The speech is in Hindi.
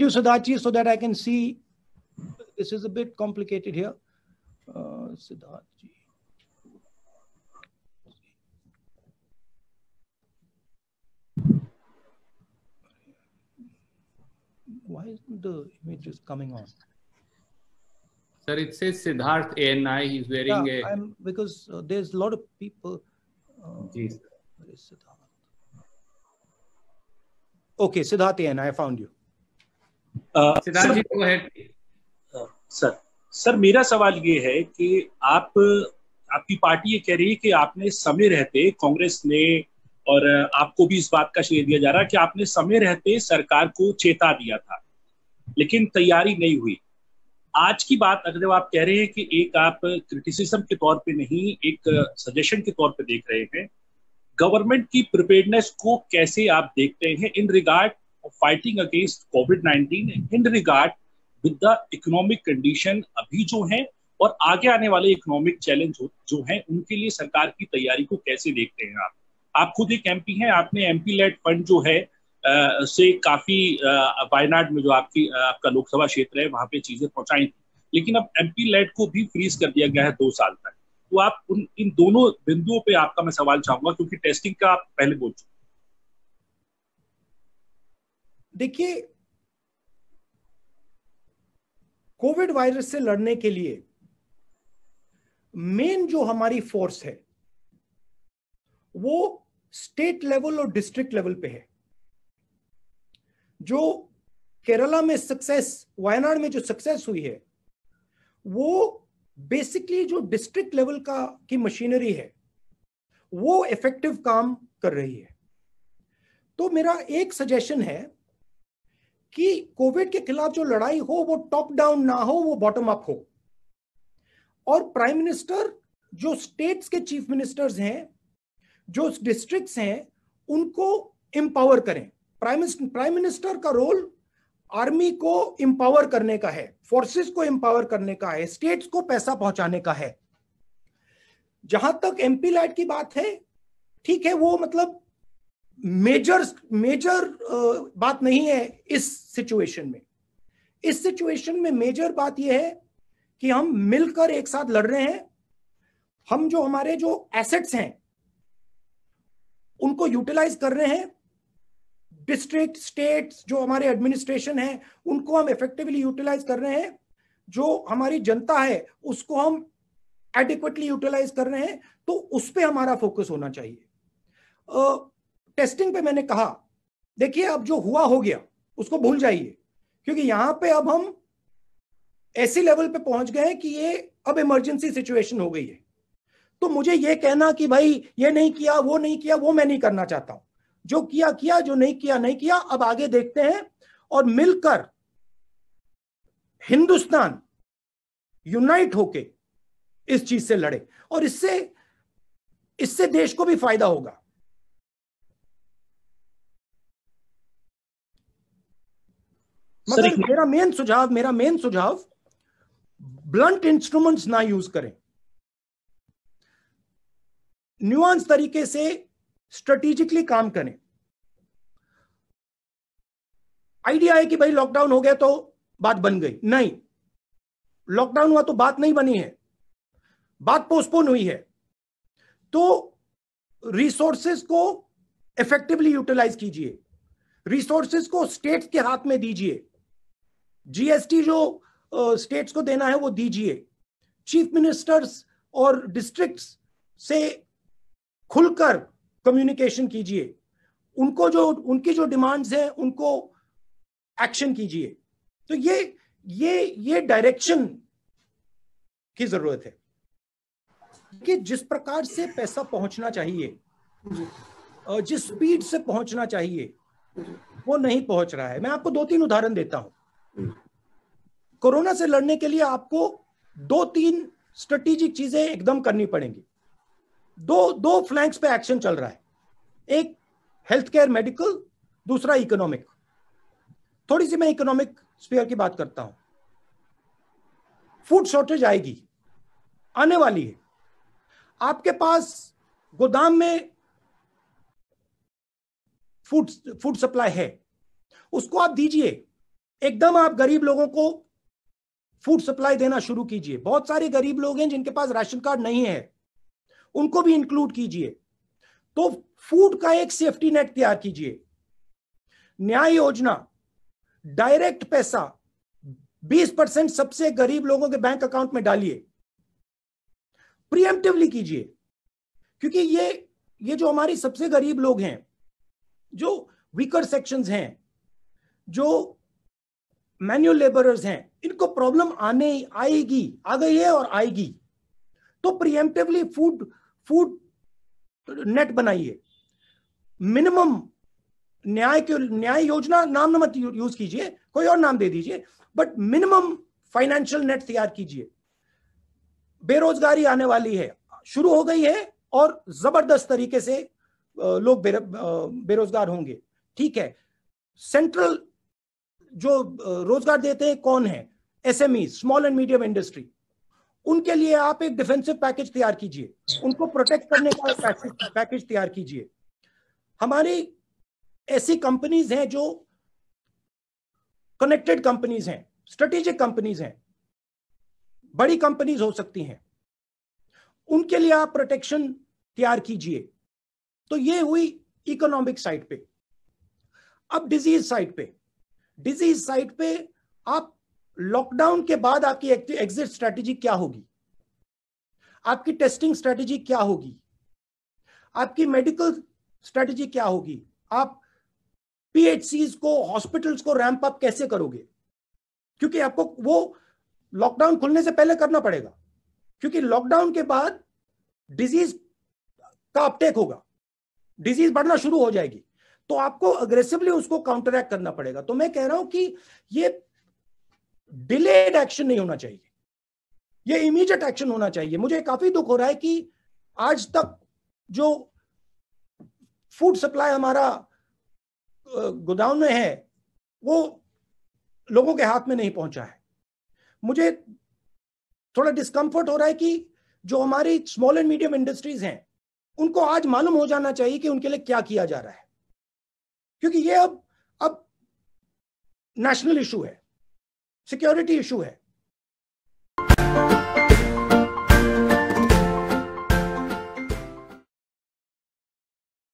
you Siddharthi so that I can see. This is a bit complicated here. Uh, Siddharthi. Why isn't the images coming on? Sir, it says Siddharth ANI. He's wearing yeah, a. I'm, because uh, there's a lot of people. Uh, Jeez. where is Siddharth? Okay, Siddharth ANI, I found you. Sir sir sir मेरा सवाल ये है कि आप आपकी पार्टी ये कह रही है कि आपने समय रहते कांग्रेस ने और आपको भी इस बात का श्रेय दिया जा रहा है कि आपने समय रहते सरकार को चेता दिया था लेकिन तैयारी नहीं हुई। आज की बात अगर जब आप कह रहे हैं कि एक आप क्रिटिसिज्म के तौर पे नहीं एक सजेशन के तौर पे देख रहे हैं गवर्नमेंट की प्रिपेयर्डनेस को कैसे आप देखते हैं in regard fighting against COVID 19 in regard with the economic condition अभी जो है और आगे आने वाले इकोनॉमिक चैलेंज जो हैं उनके लिए सरकार की तैयारी को कैसे देखते हैं आप? आप खुद एक एमपी हैं आपने एमपी लेड फंड जो है अ, से काफ़ी वायनाड में जो आपकी आपका लोकसभा क्षेत्र है वहाँ पे चीज़ें पहुंचाई थी। लेकिन अब एमपी लेड को भी फ्रीज कर दिया गया है दो साल तक। तो आप उन इन दोनों बिंदुओं पे आपका मैं सवाल चाहूँगा क्योंकि टेस्टिंग का आप पहले बोल चुके देखिए, कोविड वायरस से लड़ने के लिए मेन जो हमारी फोर्स है, वो स्टेट लेवल और डिस्ट्रिक्ट लेवल पे है। जो केरला में सक्सेस वायनाड में जो सक्सेस हुई है, वो बेसिकली जो डिस्ट्रिक्ट लेवल का, की मशीनरी है, वो इफ़ेक्टिव काम कर रही है। तो मेरा एक सजेशन है कि कोविड के खिलाफ जो लड़ाई हो, वो टॉप डाउन ना हो, वो बॉटम अप हो। और प्राइम मिनिस्टर जो स्टेट्स के चीफ मिनिस्टर्स हैं, जो डिस्ट्रिक्ट्स हैं, उनको एम्पावर करें। प्राइम प्राइम मिनिस्टर का रोल आर्मी को एम्पावर करने का है फोर्सेस को एम्पावर करने का है स्टेट्स को पैसा पहुँचाने का है। जहाँ तक एमपी लाइट की बात है, ठीक है, वो मतलब मेजर मेजर बात नहीं है इस सिचुएशन में। इस सिचुएशन में मेजर बात यह है कि हम मिलकर एक साथ लड़ रहे हैं। हम जो हमारे जो एसेट्स हैं, उनको यूटिलाइज कर रहे हैं। डिस्ट्रिक्ट स्टेट्स जो हमारे एडमिनिस्ट्रेशन है, उनको हम इफेक्टिवली यूटिलाइज कर रहे हैं। जो हमारी जनता है, उसको हम एडिक्वेटली यूटिलाइज कर रहे हैं। तो उस पर हमारा फोकस होना चाहिए। टेस्टिंग पे मैंने कहा, देखिए, अब जो हुआ हो गया, उसको भूल जाइए। क्योंकि यहाँ पे अब हम ऐसी लेवल पे पहुँच गए कि ये अब इमरजेंसी सिचुएशन हो गई है। तो मुझे ये कहना कि भाई, ये नहीं किया, वो नहीं किया, वो मैं नहीं करना चाहता हूँ। जो किया किया, जो नहीं किया नहीं किया, अब आगे देखते हैं और मिलकर हिंदुस्तान यूनाइट होके इस चीज़ से लड़े। और इससे इससे देश को भी फ़ायदा होगा सर, मगर मेरा मेन सुझाव मेरा मेन सुझाव ब्लंट इंस्ट्रूमेंट्स ना यूज़ करें। न्यूआंस तरीके से स्ट्रेटेजिकली काम करें। आइडिया है कि भाई लॉकडाउन हो गया तो बात बन गई। नहीं। लॉकडाउन हुआ तो बात नहीं बनी है। बात पोस्टपोन हुई है। तो रिसोर्सेज को इफेक्टिवली यूटिलाइज कीजिए। रिसोर्सेज को स्टेट्स के हाथ में दीजिए। जीएसटी जो स्टेट्स को देना है वो दीजिए। चीफ मिनिस्टर्स और डिस्ट्रिक्ट्स से खुलकर कम्युनिकेशन कीजिए। उनको जो उनकी जो डिमांड्स हैं उनको एक्शन कीजिए। तो ये ये ये डायरेक्शन की ज़रूरत है। कि जिस प्रकार से पैसा पहुँचना चाहिए जिस स्पीड से पहुँचना चाहिए वो नहीं पहुँच रहा है। मैं आपको दो तीन उदाहरण देता हूँ। कोरोना से लड़ने के लिए आपको दो तीन स्ट्रेटेजिक चीज़ें एकदम करनी पड़ेंगी। दो दो फ्लैंक्स पे एक्शन चल रहा है। एक हेल्थ केयर मेडिकल दूसरा इकोनॉमिक थोड़ी सी मैं इकोनॉमिक स्पेयर की बात करता हूँ। फ़ूड शॉर्टेज आएगी, आने वाली है। आपके पास गोदाम में फ़ूड फ़ूड सप्लाई है, उसको आप दीजिए। एकदम आप गरीब लोगों को फ़ूड सप्लाई देना शुरू कीजिए। बहुत सारे गरीब लोग हैं जिनके पास राशन कार्ड नहीं है। उनको भी इंक्लूड कीजिए। तो फ़ूड का एक सेफ्टी नेट तैयार कीजिए। न्याय योजना डायरेक्ट पैसा 20 परसेंट सबसे गरीब लोगों के बैंक अकाउंट में डालिए। प्रियमटिवली कीजिए। क्योंकि ये ये जो हमारी सबसे गरीब लोग हैं, जो वीकर सेक्शंस हैं, जो मैन्युअल लेबरर्स हैं। इनको प्रॉब्लम आने आएगी आ गई है और आएगी। तो प्रियमटिवली फ़ूड फ़ूड नेट बनाइए। मिनिमम न्याय के, न्याय योजना नाम मत यूज़ कीजिए, कोई और नाम दे दीजिए बट मिनिमम फाइनेंशियल नेट तैयार कीजिए। बेरोजगारी आने वाली है, शुरू हो गई है और ज़बरदस्त तरीके से लोग बेरोजगार होंगे। ठीक है सेंट्रल जो रोज़गार देते हैं कौन है? SME small and medium industry उनके लिए आप एक डिफेंसिव पैकेज तैयार कीजिए। उनको प्रोटेक्ट करने का पैकेज तैयार कीजिए। हमारी ऐसी कंपनीज़ हैं जो कनेक्टेड कंपनीज़ हैं स्ट्रेटेजिक कंपनीज़ हैं। बड़ी कंपनीज़ हो सकती हैं। उनके लिए आप प्रोटेक्शन तैयार कीजिए। तो ये हुई इकोनॉमिक साइड पे। अब डिज़ीज़ साइड पे। डिज़ीज़ साइड पे आप लॉकडाउन के बाद आपकी एग्जिट स्ट्रेटेजी क्या होगी? आपकी टेस्टिंग स्ट्रेटेजी क्या होगी? आपकी मेडिकल स्ट्रेटेजी क्या होगी? आप पीएचसी को हॉस्पिटल्स को रैंप अप कैसे करोगे? क्योंकि आपको वो लॉकडाउन खुलने से पहले करना पड़ेगा। क्योंकि लॉकडाउन के बाद डिज़ीज़ का अपटेक होगा। डिज़ीज़ बढ़ना शुरू हो जाएगी। तो आपको अग्रेसिवली उसको काउंटर एक्ट करना पड़ेगा। तो मैं कह रहा हूँ कि ये डिलेड एक्शन नहीं होना चाहिए। ये इमीडिएट एक्शन होना चाहिए। मुझे काफ़ी दुख हो रहा है कि आज तक जो फ़ूड सप्लाई हमारा गोदाम में है, वो लोगों के हाथ में नहीं पहुँचा है। मुझे थोड़ा डिस्कंफर्ट हो रहा है कि जो हमारी स्मॉल एंड मीडियम इंडस्ट्रीज़ हैं, उनको आज मालूम हो जाना चाहिए कि उनके लिए क्या किया जा रहा है। क्योंकि ये अब अब नेशनल इशू है सिक्योरिटी इशू है।